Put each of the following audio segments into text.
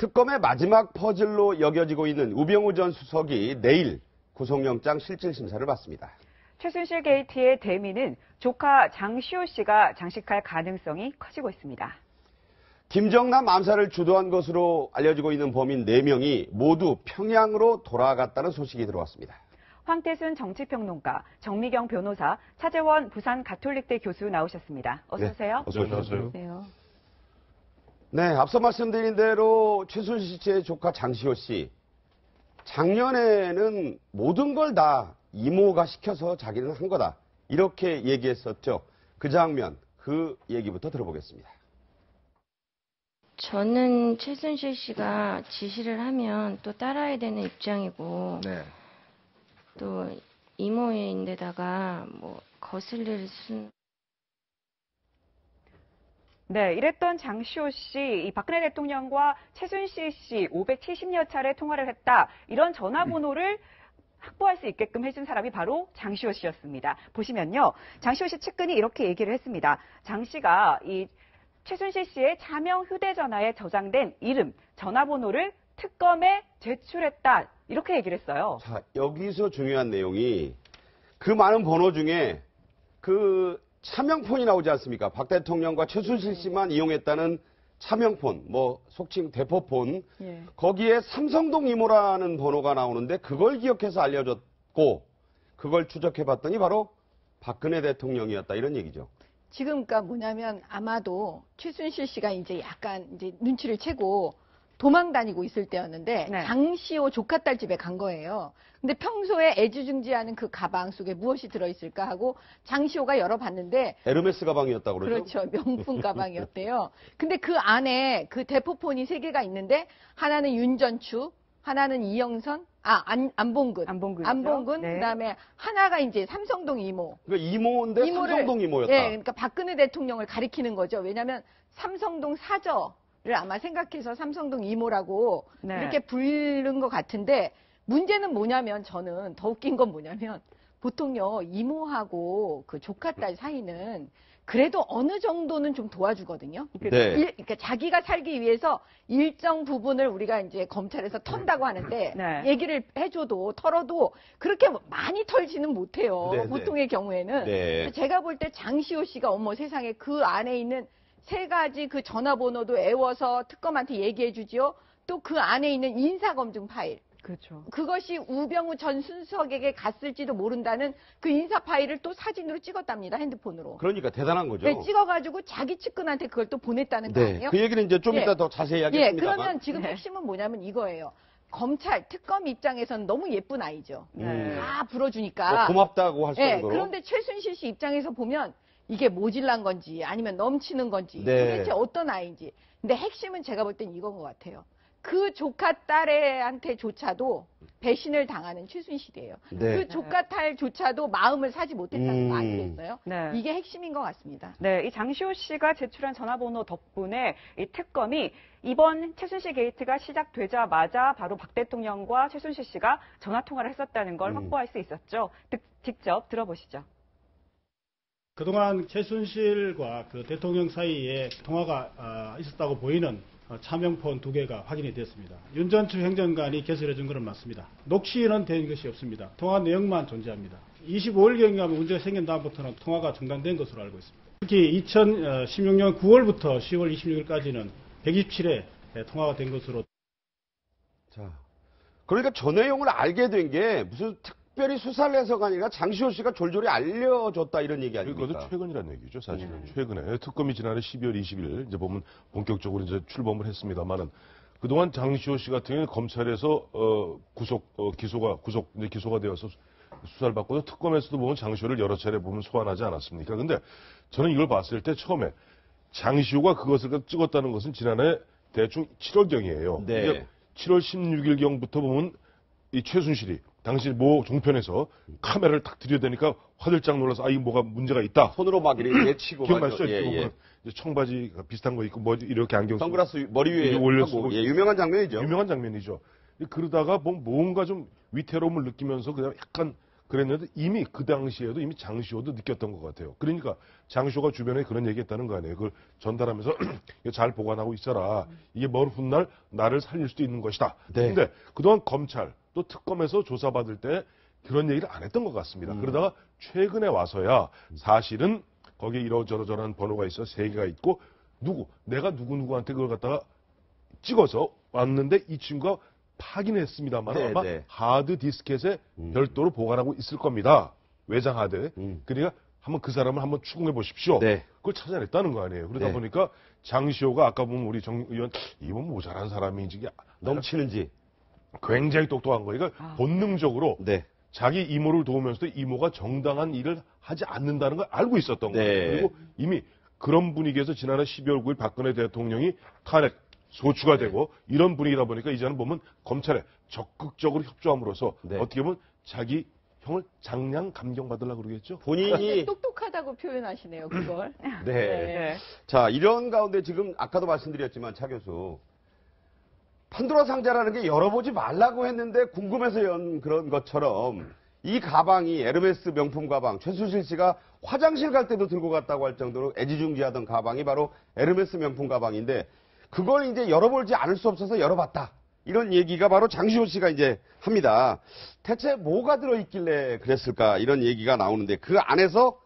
특검의 마지막 퍼즐로 여겨지고 있는 우병우 전 수석이 내일 구속영장 실질심사를 받습니다. 최순실 게이트의 대미는 조카 장시호 씨가 장식할 가능성이 커지고 있습니다. 김정남 암살을 주도한 것으로 알려지고 있는 범인 4명이 모두 평양으로 돌아갔다는 소식이 들어왔습니다. 황태순 정치평론가, 정미경 변호사, 차재원 부산 가톨릭대 교수 나오셨습니다. 어서 네, 오세요. 어서 오십시오. 네. 네, 앞서 말씀드린 대로 최순실 씨의 조카 장시호 씨. 작년에는 모든 걸 다 이모가 시켜서 자기는 한 거다. 이렇게 얘기했었죠. 그 장면, 그 얘기부터 들어보겠습니다. 저는 최순실 씨가 지시를 하면 또 따라야 되는 입장이고 네. 또 이모인데다가 뭐 거슬릴 순 네, 이랬던 장시호 씨, 이 박근혜 대통령과 최순실 씨 570여 차례 통화를 했다. 이런 전화번호를 확보할 수 있게끔 해준 사람이 바로 장시호 씨였습니다. 보시면요. 장시호 씨 측근이 이렇게 얘기를 했습니다. 장 씨가 이 최순실 씨의 차명 휴대전화에 저장된 이름, 전화번호를 특검에 제출했다. 이렇게 얘기를 했어요. 자, 여기서 중요한 내용이 그 많은 번호 중에 그 차명폰이 나오지 않습니까? 박 대통령과 최순실 씨만 이용했다는 차명폰, 뭐 속칭 대포폰. 예. 거기에 삼성동 이모라는 번호가 나오는데 그걸 기억해서 알려줬고 그걸 추적해 봤더니 바로 박근혜 대통령이었다 이런 얘기죠. 지금 그러니까 뭐냐면 아마도 최순실 씨가 이제 약간 이제 눈치를 채고 도망 다니고 있을 때였는데 네. 장시호 조카 딸 집에 간 거예요. 근데 평소에 애지중지하는 그 가방 속에 무엇이 들어있을까 하고 장시호가 열어봤는데 에르메스 가방이었다고 그러죠. 그렇죠. 명품 가방이었대요. 근데 그 안에 그 대포폰이 세 개가 있는데 하나는 윤전추, 하나는 이영선, 아, 안, 안봉근. 안봉근이죠. 안봉근, 네. 그 다음에 하나가 이제 삼성동 이모. 그러니까 이모인데 이모를- 삼성동 이모였다. 예, 그러니까 박근혜 대통령을 가리키는 거죠. 왜냐하면 삼성동 사저를 아마 생각해서 삼성동 이모라고 네. 이렇게 부른 것 같은데 문제는 뭐냐면 저는 더 웃긴 건 뭐냐면 보통요 이모하고 그 조카 딸 사이는 그래도 어느 정도는 좀 도와주거든요. 네. 일- 그러니까 자기가 살기 위해서 일정 부분을 우리가 이제 검찰에서 턴다고 하는데 네. 얘기를 해줘도 털어도 그렇게 많이 털지는 못해요. 네, 네. 보통의 경우에는 네. 제가 볼 때 장시호 씨가 어머 세상에 그 안에 있는 세 가지 그 전화번호도 애워서 특검한테 얘기해 주지요. 또 그 안에 있는 인사검증 파일. 그렇죠. 그것이 우병우 전 순석에게 갔을지도 모른다는 그 인사 파일을 또 사진으로 찍었답니다. 핸드폰으로. 그러니까 대단한 거죠. 네, 찍어가지고 자기 측근한테 그걸 또 보냈다는 거 네, 아니에요? 그 얘기는 이제 좀 예. 이따 더 자세히 예, 하겠습니다만. 그러면 지금 네. 핵심은 뭐냐면 이거예요. 검찰, 특검 입장에서는 너무 예쁜 아이죠. 네. 다뭐 불어주니까. 고맙다고 할 예, 정도로. 그런데 최순실 씨 입장에서 보면 이게 모질란 건지 아니면 넘치는 건지 네. 도대체 어떤 아이인지. 근데 핵심은 제가 볼 땐 이건 것 같아요. 그 조카 딸한테조차도 배신을 당하는 최순실이에요. 네. 그 조카 딸조차도 마음을 사지 못했다는 거 음. 아니겠어요? 네. 이게 핵심인 것 같습니다. 네, 이 장시호 씨가 제출한 전화번호 덕분에 이 특검이 이번 최순실 게이트가 시작되자마자 바로 박 대통령과 최순실 씨가 전화 통화를 했었다는 걸 음. 확보할 수 있었죠. 득- 직접 들어보시죠. 그동안 최순실과 그 대통령 사이에 통화가 아, 있었다고 보이는 어, 차명폰 두 개가 확인이 됐습니다. 윤 전 추 행정관이 개설해 준 것은 맞습니다. 녹취는 된 것이 없습니다. 통화 내용만 존재합니다. 25일경에 문제가 생긴 다음부터는 통화가 중단된 것으로 알고 있습니다. 특히 2016년 9월부터 10월 26일까지는 127회 통화가 된 것으로 자, 그러니까 저 내용을 알게 된 게 무슨 특 별히 수사를 해서가 아니라 장시호 씨가 졸졸이 알려줬다 이런 얘기 아닙니까? 그것도 최근이라는 얘기죠, 사실은. 네. 최근에. 특검이 지난해 12월 20일 이제 보면 본격적으로 이제 출범을 했습니다만은 그동안 장시호 씨 같은 경우는 검찰에서 어, 구속, 어, 기소가, 구속, 이제 기소가 되어서 수- 수사를 받고도 특검에서도 보면 장시호를 여러 차례 보면 소환하지 않았습니까? 근데 저는 이걸 봤을 때 처음에 장시호가 그것을 찍었다는 것은 지난해 대충 7월경이에요. 네. 7월 16일경부터 보면 이 최순실이 당시 모 종편에서 카메라를 딱 들여대니까 화들짝 놀라서 아 이거 뭐가 문제가 있다. 손으로 막 이렇게 치고 기억나시죠? 예, 예. 청바지 비슷한 거 입고 뭐 이렇게 안경 쓰고 선글라스 머리 위에 이렇게 올려 하고, 쓰고 예, 유명한 장면이죠. 유명한 장면이죠. 그러다가 뭐 뭔가 좀 위태로움을 느끼면서 그냥 약간 그랬는데 이미 그 당시에도 이미 장시호도 느꼈던 것 같아요. 그러니까 장시호가 주변에 그런 얘기했다는 거 아니에요. 그걸 전달하면서 잘 보관하고 있어라. 이게 먼 훗날 나를 살릴 수도 있는 것이다. 네. 근데 그동안 검찰 또 특검에서 조사받을 때 그런 얘기를 안 했던 것 같습니다. 그러다가 최근에 와서야 사실은 거기에 이러저러저러한 번호가 있어 세 개가 있고 누구 내가 누구 누구한테 그걸 갖다가 찍어서 왔는데 이 친구가 파기했습니다만 네, 아마 네. 하드 디스켓에 음. 별도로 보관하고 있을 겁니다. 외장 하드. 음. 그러니까 한번 그 사람을 한번 추궁해 보십시오. 네. 그걸 찾아냈다는 거 아니에요. 그러다 네. 보니까 장시호가 아까 보면 우리 정 의원 이분 모자란 사람인지 넘치는지. 굉장히 똑똑한 거예요. 그러니까 아. 본능적으로 네. 자기 이모를 도우면서도 이모가 정당한 일을 하지 않는다는 걸 알고 있었던 거예요. 네. 그리고 이미 그런 분위기에서 지난해 12월 9일 박근혜 대통령이 탄핵 소추가 되고 이런 분위기다 보니까 이제는 보면 검찰에 적극적으로 협조함으로써 네. 어떻게 보면 자기 형을 장량 감경받으려고 그러겠죠. 본인이 똑똑하다고 표현하시네요, 그걸. 네. 네. 자, 이런 가운데 지금 아까도 말씀드렸지만 차 교수 판도라 상자라는 게 열어보지 말라고 했는데 궁금해서 연 그런 것처럼 이 가방이 에르메스 명품 가방 최수실 씨가 화장실 갈 때도 들고 갔다고 할 정도로 애지중지하던 가방이 바로 에르메스 명품 가방인데 그걸 이제 열어보지 않을 수 없어서 열어봤다. 이런 얘기가 바로 장시호 씨가 이제 합니다. 대체 뭐가 들어있길래 그랬을까 이런 얘기가 나오는데 그 안에서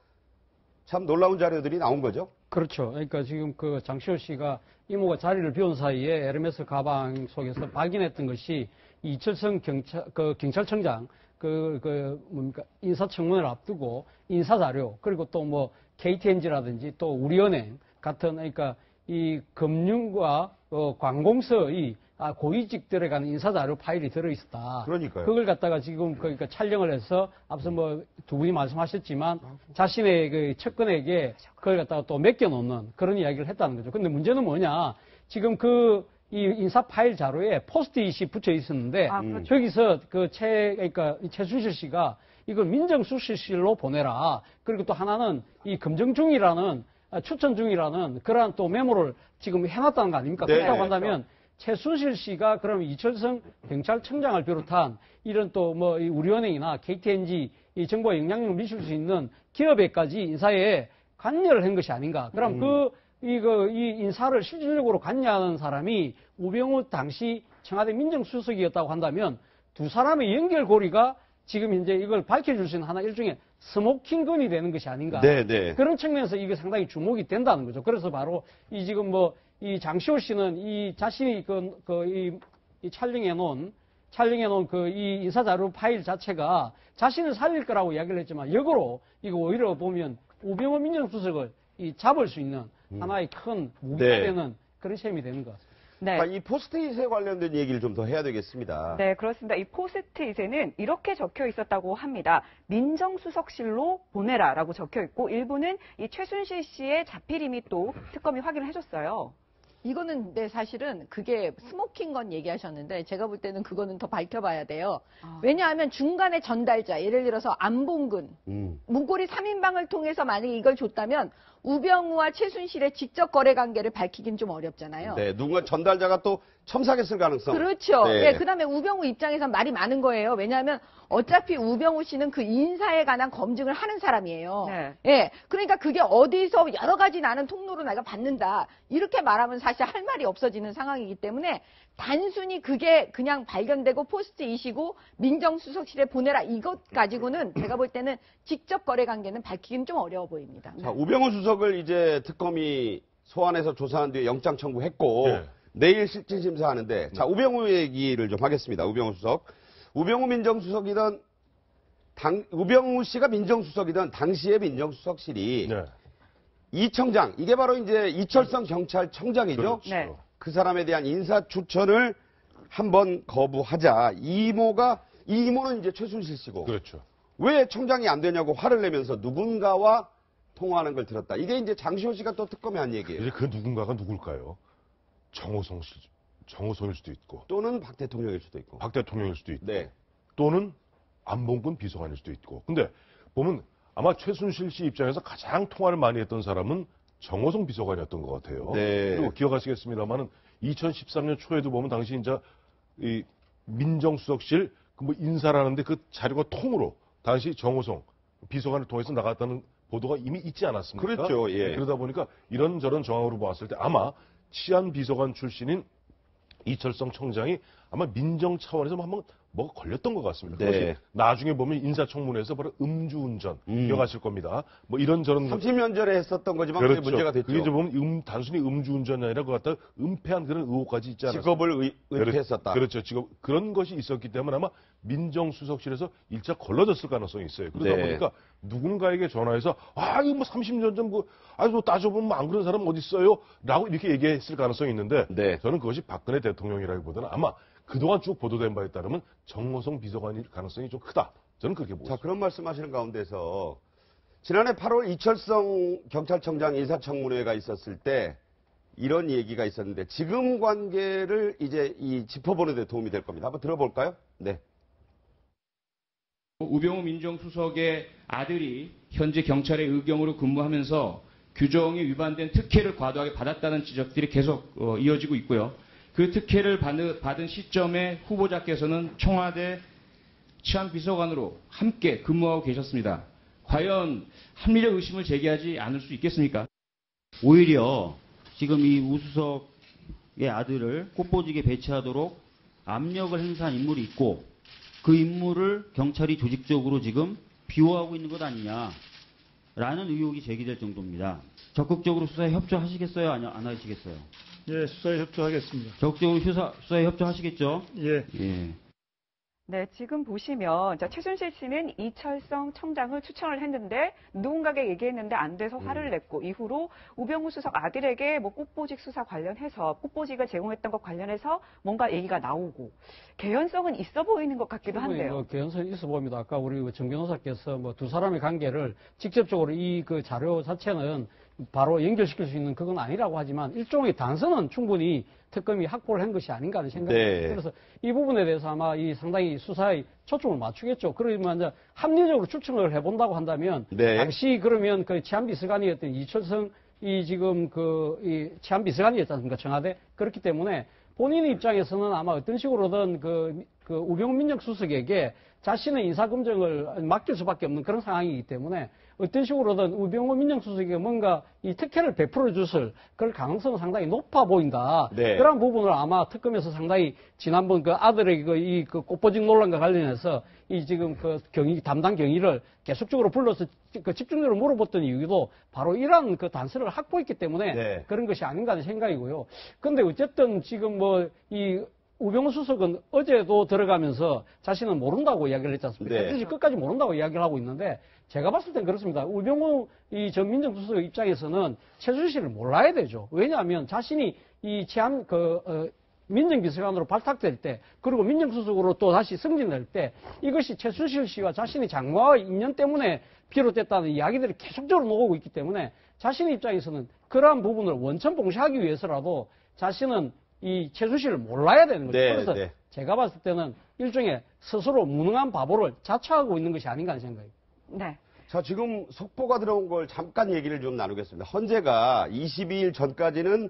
참 놀라운 자료들이 나온 거죠. 그렇죠. 그러니까 지금 그 장시호 씨가 이모가 자리를 비운 사이에 에르메스 가방 속에서 발견했던 것이 이철성 경찰, 그 경찰청장 그, 그, 뭡니까, 인사청문회를 앞두고 인사자료, 그리고 또 뭐, KTNG라든지 또 우리은행 같은, 그러니까 이 금융과 어, 관공서의 아, 고위직들에 관한 인사자료 파일이 들어있었다. 그러니까요. 그걸 갖다가 지금 그러니까 촬영을 해서 앞서 뭐 두 분이 말씀하셨지만 자신의 그 측근에게 그걸 갖다가 또 맡겨놓는 그런 이야기를 했다는 거죠. 근데 문제는 뭐냐. 지금 그 이 인사 파일 자료에 포스트잇이 붙여 있었는데 아, 그렇죠. 저기서 그 최, 그러니까 이 최순실 씨가 이걸 민정수실실로 보내라. 그리고 또 하나는 이 검증 중이라는 아, 추천 중이라는 그러한 또 메모를 지금 해놨다는 거 아닙니까? 네. 그렇다고 한다면 최순실 씨가 그럼 이철성 경찰청장을 비롯한 이런 또 뭐 우리은행이나 KTNG 이 정보에 영향력을 미칠 수 있는 기업에까지 인사에 관여를 한 것이 아닌가. 그럼 그 이거 이 인사를 실질적으로 관여하는 사람이 우병우 당시 청와대 민정수석이었다고 한다면 두 사람의 연결고리가 지금 이제 이걸 밝혀줄 수 있는 하나 일종의 스모킹건이 되는 것이 아닌가. 네, 네. 그런 측면에서 이게 상당히 주목이 된다는 거죠. 그래서 바로 이 지금 뭐 이 장시호 씨는 이 자신이 그, 그, 이, 이 촬영해 놓은 촬영해 놓은 그 이 인사 자료 파일 자체가 자신을 살릴 거라고 이야기를 했지만 역으로 이거 오히려 보면 우병우 민정수석을 이 잡을 수 있는 하나의 큰 무기가 네. 되는 그런 셈이 되는 것 같습니다. 네. 아, 이 포스트잇에 관련된 얘기를 좀 더 해야 되겠습니다. 네, 그렇습니다. 이 포스트잇에는 이렇게 적혀 있었다고 합니다. 민정수석실로 보내라라고 적혀 있고 일부는 이 최순실 씨의 자필임이 또 특검이 확인을 해줬어요. 이거는 네 사실은 그게 smoking gun 얘기하셨는데 제가 볼 때는 그거는 더 밝혀봐야 돼요. 아. 왜냐하면 중간에 전달자 예를 들어서 안봉근 음. 문고리 3인방을 통해서 만약에 이걸 줬다면 우병우와 최순실의 직접 거래 관계를 밝히긴 좀 어렵잖아요. 네, 누군가 전달자가 또 첨삭했을 가능성. 그렇죠. 네. 예, 그다음에 우병우 입장에선 말이 많은 거예요. 왜냐하면 어차피 우병우 씨는 그 인사에 관한 검증을 하는 사람이에요. 네. 예, 그러니까 그게 어디서 여러 가지 나는 통로로 내가 받는다 이렇게 말하면 사실 할 말이 없어지는 상황이기 때문에 단순히 그게 그냥 발견되고 포스트이시고 민정수석실에 보내라 이것 가지고는 제가 볼 때는 직접 거래 관계는 밝히기는 좀 어려워 보입니다. 자, 우병우 수석을 이제 특검이 소환해서 조사한 뒤에 영장 청구했고 네. 내일 실질 심사하는데 자, 우병우 얘기를 좀 하겠습니다. 우병우 수석. 우병우 민정수석이던 당 우병우 씨가 민정수석이던 당시의 민정수석실이 네. 이 청장 이게 바로 이제 이철성 경찰청장이죠. 그렇죠. 네. 그 사람에 대한 인사 추천을 한번 거부하자. 이모가 이 이모는 이제 최순실 씨고 그렇죠. 왜 청장이 안 되냐고 화를 내면서 누군가와 통화하는 걸 들었다. 이게 이제 장시호 씨가 또 특검에 한 얘기예요. 이제 그 누군가가 누굴까요? 정호성 씨, 정호성일 수도 있고, 또는 박 대통령일 수도 있고. 박 대통령일 수도 있고, 네. 또는 안봉근 비서관일 수도 있고. 근데 보면 아마 최순실 씨 입장에서 가장 통화를 많이 했던 사람은 정호성 비서관이었던 것 같아요. 네. 그리고 기억하시겠습니다만은 2013년 초에도 보면 당시 이제 이 민정수석실 그 뭐 인사라는데 그 자료가 통으로 당시 정호성 비서관을 통해서 나갔다는 보도가 이미 있지 않았습니까? 그렇죠, 예. 그러다 보니까 이런저런 정황으로 봤을 때 아마 치안 비서관 출신인 이철성 청장이 아마 민정 차원에서 한번 뭐가 걸렸던 것 같습니다. 네. 그것이 나중에 보면 인사청문회에서 바로 음주운전 음. 기억하실 겁니다. 뭐 이런저런 30년 전에 했었던 거지만 그게 문제가 됐죠. 그게 이제 보면 음, 단순히 음주운전이 아니라 그 갖다 은폐한 그런 의혹까지 있지 않았습니까? 직업을 의- 은폐했었다. 그렇죠. 지금 그런 것이 있었기 때문에 아마 민정수석실에서 일자 걸러졌을 가능성이 있어요. 그러다 네. 보니까 누군가에게 전화해서 아 이거 뭐 30년 전그 아주 뭐 따져보면 뭐안 그런 사람 어디 있어요? 라고 이렇게 얘기했을 가능성이 있는데 네. 저는 그것이 박근혜 대통령이라기보다는 아마 그동안 쭉 보도된 바에 따르면 정호성 비서관일 가능성이 좀 크다. 저는 그렇게 보고 자, 있습니다. 그런 말씀하시는 가운데서 지난해 8월 이철성 경찰청장 인사청문회가 있었을 때 이런 얘기가 있었는데 지금 관계를 이제 이 짚어보는 데 도움이 될 겁니다. 한번 들어볼까요? 네. 우병우 민정수석의 아들이 현재 경찰의 의경으로 근무하면서 규정에 위반된 특혜를 과도하게 받았다는 지적들이 계속 어, 이어지고 있고요. 그 특혜를 받은, 시점에 후보자께서는 청와대 치안비서관으로 함께 근무하고 계셨습니다. 과연 합리적 의심을 제기하지 않을 수 있겠습니까? 오히려 지금 이 우수석의 아들을 꽃보직에 배치하도록 압력을 행사한 인물이 있고 그 인물을 경찰이 조직적으로 지금 비호하고 있는 것 아니냐라는 의혹이 제기될 정도입니다. 적극적으로 수사에 협조하시겠어요? 안 하시겠어요? 예, 수사에 협조하겠습니다. 적극적으로 수사, 수사에 협조하시겠죠? 예. 예. 네, 지금 보시면 자, 최순실 씨는 이철성 청장을 추천을 했는데 누군가에게 얘기했는데 안 돼서 화를 냈고 이후로 우병우 수석 아들에게 뭐 꽃보직 수사 관련해서 꽃보직을 제공했던 것 관련해서 뭔가 얘기가 나오고 개연성은 있어 보이는 것 같기도 한데요. 그 개연성이 있어 보입니다. 아까 우리 그정 변호사께서 뭐 두 사람의 관계를 직접적으로 이 그 자료 자체는 바로 연결시킬 수 있는 그건 아니라고 하지만 일종의 단서는 충분히 특검이 확보를 한 것이 아닌가 하는 생각이 네. 듭니다. 그래서 이 부분에 대해서 아마 이 상당히 수사에 초점을 맞추겠죠. 그러면 이제 합리적으로 추측을 해본다고 한다면 네. 당시 그러면 그 치안비서관이었던 이철성 이 지금 그 이 치안비서관이었지 않습니까 청와대 그렇기 때문에 본인 입장에서는 아마 어떤 식으로든 그, 그 우병우 민정수석에게 자신의 인사검증을 맡길 수밖에 없는 그런 상황이기 때문에 어떤 식으로든 우병우 민정수석에게 뭔가 이 특혜를 베풀어 줬을 그럴 가능성은 상당히 높아 보인다. 네. 그런 부분을 아마 특검에서 상당히 지난번 그 아들의 그 이그 꽃보직 논란과 관련해서 이 지금 그 경위 담당 경위를 계속적으로 불러서 그 집중적으로 물어봤던 이유도 바로 이러한 그 단서를 확보했기 때문에 네. 그런 것이 아닌가 하는 생각이고요. 근데 어쨌든 지금 뭐 이 우병우 수석은 어제도 들어가면서 자신은 모른다고 이야기를 했지 않습니까? 네. 끝까지 모른다고 이야기를 하고 있는데 제가 봤을 땐 그렇습니다. 우병우 이 전 민정 수석 입장에서는 최순 실을 몰라야 되죠. 왜냐하면 자신이 이 치안 그 어, 민정비서관으로 발탁될 때 그리고 민정수석으로 또 다시 승진될 때 이것이 최순실 씨와 자신의 장과의 인연 때문에 비롯됐다는 이야기들이 계속적으로 나오고 있기 때문에 자신의 입장에서는 그러한 부분을 원천 봉쇄하기 위해서라도 자신은 이 최순실을 몰라야 되는 거죠. 네, 그래서 네. 제가 봤을 때는 일종의 스스로 무능한 바보를 자처하고 있는 것이 아닌가 하는 생각입니다. 네. 자, 지금 속보가 들어온 걸 잠깐 얘기를 좀 나누겠습니다. 헌재가 22일 전까지는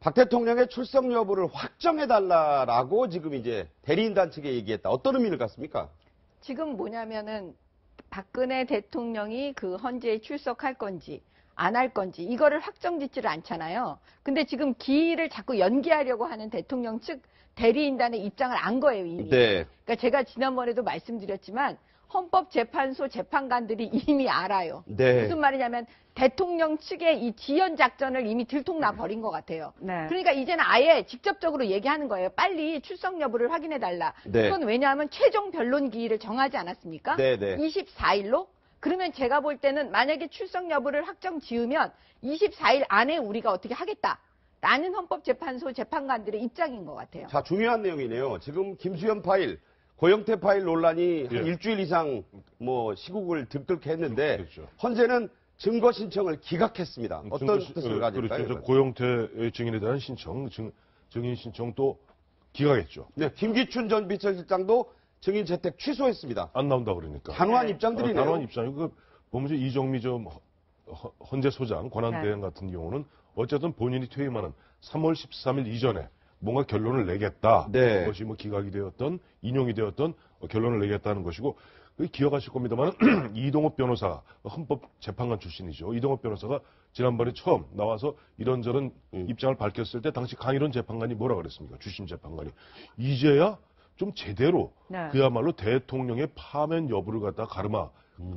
박 대통령의 출석 여부를 확정해달라라고 지금 이제 대리인단 측에 얘기했다. 어떤 의미를 갖습니까? 지금 뭐냐면은 박근혜 대통령이 그 헌재에 출석할 건지 안 할 건지 이거를 확정짓지를 않잖아요. 근데 지금 기일을 자꾸 연기하려고 하는 대통령 측 대리인단의 입장을 안 거예요 이미. 네. 그러니까 제가 지난번에도 말씀드렸지만 헌법재판소 재판관들이 이미 알아요. 네. 무슨 말이냐면 대통령 측의 이 지연 작전을 이미 들통나 버린 것 같아요. 네. 그러니까 이제는 아예 직접적으로 얘기하는 거예요. 빨리 출석 여부를 확인해 달라. 네. 그건 왜냐하면 최종 변론 기일을 정하지 않았습니까? 네, 네. 24일로? 그러면 제가 볼 때는 만약에 출석 여부를 확정 지으면 24일 안에 우리가 어떻게 하겠다. 라는 헌법재판소 재판관들의 입장인 것 같아요. 자, 중요한 내용이네요. 지금 김수현 파일, 고영태 파일 논란이 한 예. 일주일 이상 뭐 시국을 들끓게 했는데 그렇죠. 헌재는 증거 신청을 기각했습니다. 어떤 증거- 뜻을 어, 가질까요? 그렇죠. 이건? 고영태 증인에 대한 신청, 증, 증인 신청도 기각했죠. 네, 김기춘 전 비서실장도 증인 재택 취소했습니다. 안 나온다 그러니까. 단호한 입장들이네요. 어, 단호한 입장이고 그 보면 이제 이정미 저 허- 헌재 소장 권한대행 네. 같은 경우는 어쨌든 본인이 퇴임하는 3월 13일 이전에 뭔가 결론을 내겠다. 네. 그것이 뭐 기각이 되었던 인용이 되었던 어, 결론을 내겠다는 것이고 기억하실 겁니다만 이동욱 변호사 헌법재판관 출신이죠. 이동욱 변호사가 지난번에 처음 나와서 이런저런 입장을 밝혔을 때 당시 강일원 재판관이 뭐라 그랬습니까? 주심 재판관이 이제야 좀 제대로 네. 그야말로 대통령의 파면 여부를 갖다 가르마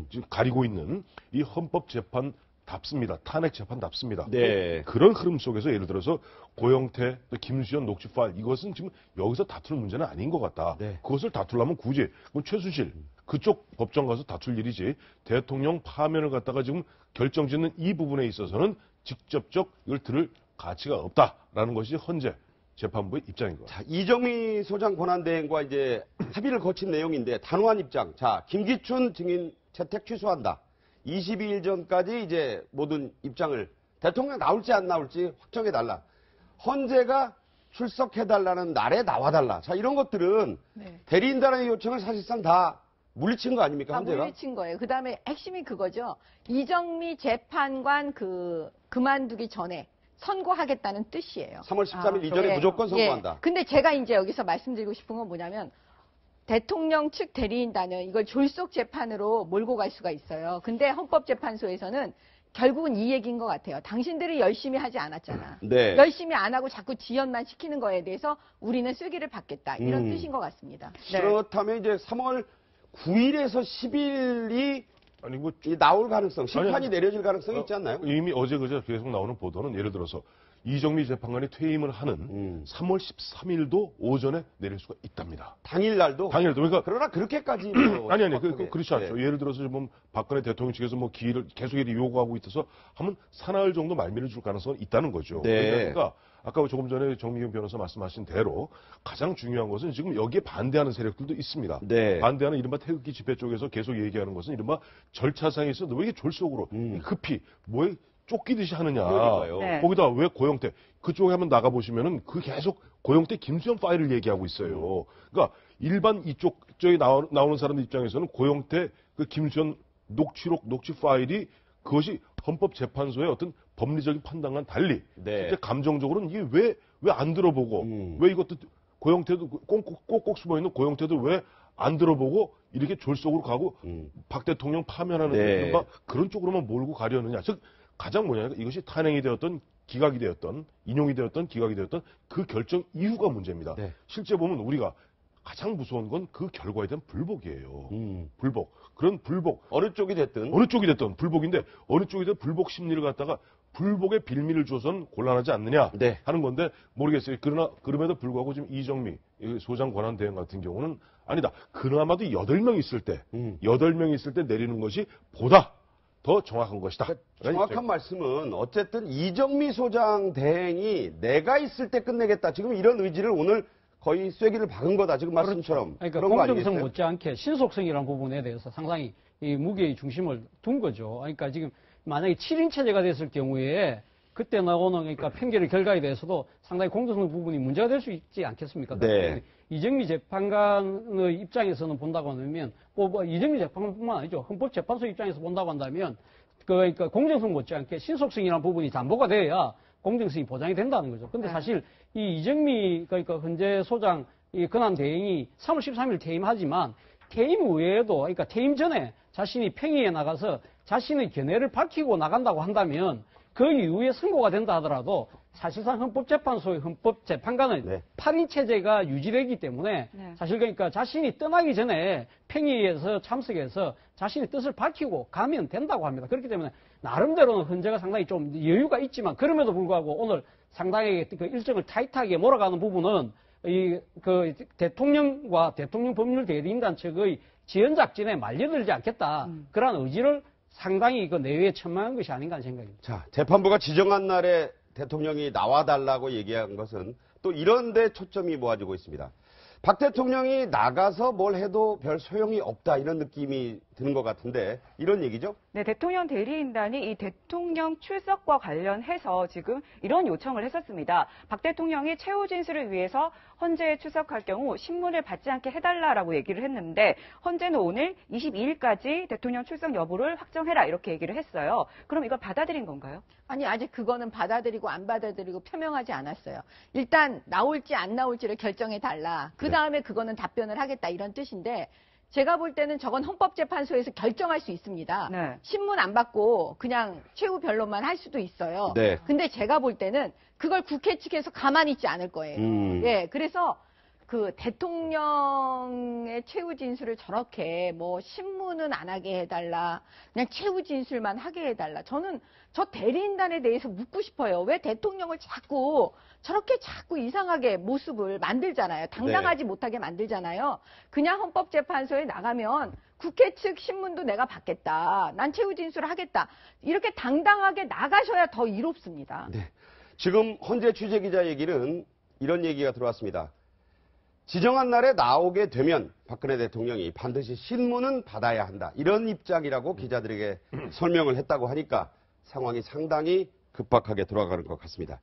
지금 가리고 있는 이 헌법재판 답습니다. 탄핵 재판 답습니다. 네. 그런 흐름 속에서 예를 들어서 고영태, 또 김수현 녹취 파일 이것은 지금 여기서 다툴 문제는 아닌 것 같다. 네. 그것을 다투려면 굳이 그럼 최수실 그쪽 법정 가서 다툴 일이지 대통령 파면을 갖다가 지금 결정짓는 이 부분에 있어서는 직접적 이걸 들을 가치가 없다라는 것이 현재 재판부의 입장인 것 같습니다. 자, 이정미 소장 권한대행과 이제 합의를 거친 내용인데 단호한 입장. 자, 김기춘 증인 채택 취소한다. 22일 전까지 이제 모든 입장을 대통령 나올지 안 나올지 확정해 달라. 헌재가 출석해 달라는 날에 나와 달라. 자, 이런 것들은 네. 대리인단의 요청을 사실상 다 물리친 거 아닙니까? 다 헌재가? 물리친 거예요. 그 다음에 핵심이 그거죠. 이정미 재판관 그 그만두기 전에 선고하겠다는 뜻이에요. 3월 13일 이전에 예, 무조건 선고한다. 예. 근데 제가 이제 여기서 말씀드리고 싶은 건 뭐냐면 대통령 측 대리인단은 이걸 졸속 재판으로 몰고 갈 수가 있어요. 근데 헌법재판소에서는 결국은 이 얘기인 것 같아요. 당신들이 열심히 하지 않았잖아. 네. 열심히 안 하고 자꾸 지연만 시키는 거에 대해서 우리는 쐐기를 받겠다. 이런 음. 뜻인 것 같습니다. 그렇다면 이제 3월 9일에서 10일이 아니 뭐 나올 가능성, 심판이 아니, 내려질 가능성이 어, 있지 않나요? 이미 어제 그제 계속 나오는 보도는 예를 들어서 이정미 재판관이 퇴임을 하는 음. 3월 13일도 오전에 내릴 수가 있답니다. 당일 날도. 당일도 그러니까 그러나 그렇게까지 뭐 아니 아니 그. 그, 그 렇지 않죠. 네. 예를 들어서 지금 박근혜 대통령 측에서 뭐 기일을 계속 이렇게 요구하고 있어서 하면 사나흘 정도 말미를 줄 가능성은 있다는 거죠. 네. 그러니까 아까 조금 전에 정미경 변호사 말씀하신 대로 가장 중요한 것은 지금 여기에 반대하는 세력들도 있습니다. 네. 반대하는 이른바 태극기 집회 쪽에서 계속 얘기하는 것은 이른바 절차상에 있어서 왜 이게 졸속으로 음. 급히 뭐에 쫓기듯이 하느냐. 그러니까요. 네. 거기다 왜 고영태 그쪽에 한번 나가 보시면은 그 계속 고영태 김수현 파일을 얘기하고 있어요. 그러니까 일반 이쪽 저기 나오, 나오는 사람들 입장에서는 고영태 그 김수현 녹취록 녹취 파일이 그것이 헌법재판소의 어떤 법리적인 판단과는 달리 네. 실제 감정적으로는 이게 왜 왜 안 들어보고 음. 왜 이것도 고영태도 꼭꼭 꼭꼭 숨어 있는 고영태도 왜 안 들어보고 이렇게 졸속으로 가고 음. 박 대통령 파면하는 네. 그런 쪽으로만 몰고 가려느냐. 즉 가장 뭐냐 이것이 탄핵이 되었던 기각이 되었던 인용이 되었던 기각이 되었던 그 결정 이후가 문제입니다. 네. 실제 보면 우리가 가장 무서운 건 그 결과에 대한 불복이에요. 음. 불복. 그런 불복. 어느 쪽이 됐든 어느 쪽이 됐든 불복인데 어느 쪽이든 불복 심리를 갖다가 불복의 빌미를 줘선 곤란하지 않느냐 네. 하는 건데 모르겠어요. 그러나 그럼에도 불구하고 지금 이정미 이 소장 권한 대행 같은 경우는 아니다. 그나마도 여덟 명 있을 때 음. 여덟 명 있을 때 내리는 것이 보다 더 정확한 것이다. 정확한 말씀은 어쨌든 이정미 소장 대행이 내가 있을 때 끝내겠다. 지금 이런 의지를 오늘 거의 쐐기를 박은 거다. 지금 말씀처럼. 그러니까 그런 거 공정성? 못지않게 신속성이라는 부분에 대해서 상당히 이 무게의 중심을 둔 거죠. 그러니까 지금 만약에 7인 체제가 됐을 경우에 그때 나오는 그러니까 판결의 결과에 대해서도 상당히 공정성 부분이 문제가 될 수 있지 않겠습니까? 네. 이정미 재판관의 입장에서는 본다고 하면 뭐, 뭐 이정미 재판관뿐만 아니죠. 헌법재판소 입장에서 본다고 한다면 그 그러니까 공정성 못지않게 신속성이라는 부분이 담보가 돼야 공정성이 보장이 된다는 거죠. 근데 네. 사실 이 이정미 그러니까 헌재 소장 이 근한 대행이 3월 13일 퇴임하지만 퇴임 외에도 그러니까 퇴임 전에 자신이 평의에 나가서 자신의 견해를 밝히고 나간다고 한다면 그 이후에 선고가 된다 하더라도 사실상 헌법재판소의 헌법재판관은 네. 8인 체제가 유지되기 때문에 네. 사실 그러니까 자신이 떠나기 전에 평의에서 참석해서 자신의 뜻을 밝히고 가면 된다고 합니다. 그렇기 때문에 나름대로는 헌재가 상당히 좀 여유가 있지만 그럼에도 불구하고 오늘 상당히 그 일정을 타이트하게 몰아가는 부분은 이 그 대통령과 대통령 법률 대리인단 측의 지연 작전에 말려들지 않겠다 그러한 의지를 상당히 그 내외에 천만한 것이 아닌가 하는 생각입니다. 자, 재판부가 지정한 날에 대통령이 나와달라고 얘기한 것은 또 이런 데 초점이 모아지고 있습니다. 박 대통령이 나가서 뭘 해도 별 소용이 없다 이런 느낌이 드는 것 같은데 이런 얘기죠? 네, 대통령 대리인단이 이 대통령 출석과 관련해서 지금 이런 요청을 했었습니다. 박 대통령이 최후 진술을 위해서 헌재에 출석할 경우 신문을 받지 않게 해달라라고 얘기를 했는데 헌재는 오늘 22일까지 대통령 출석 여부를 확정해라 이렇게 얘기를 했어요. 그럼 이걸 받아들인 건가요? 아니 아직 그거는 받아들이고 안 받아들이고 표명하지 않았어요. 일단 나올지 안 나올지를 결정해 달라. 그 다음에 그거는 답변을 하겠다 이런 뜻인데 제가 볼 때는 저건 헌법재판소에서 결정할 수 있습니다. 네. 신문 안 받고 그냥 최후 변론만 할 수도 있어요. 네. 근데 제가 볼 때는 그걸 국회 측에서 가만히 있지 않을 거예요. 음. 예, 그래서 그 대통령의 최후 진술을 저렇게 뭐 신문은 안 하게 해달라, 그냥 최후 진술만 하게 해달라. 저는 저 대리인단에 대해서 묻고 싶어요. 왜 대통령을 자꾸 저렇게 자꾸 이상하게 모습을 만들잖아요. 당당하지 못하게 만들잖아요. 그냥 헌법재판소에 나가면 국회 측 신문도 내가 받겠다. 난 최후 진술을 하겠다. 이렇게 당당하게 나가셔야 더 이롭습니다. 네. 지금 헌재 취재 기자 얘기는 이런 얘기가 들어왔습니다. 지정한 날에 나오게 되면 박근혜 대통령이 반드시 신문은 받아야 한다. 이런 입장이라고 기자들에게 설명을 했다고 하니까 상황이 상당히 급박하게 돌아가는 것 같습니다.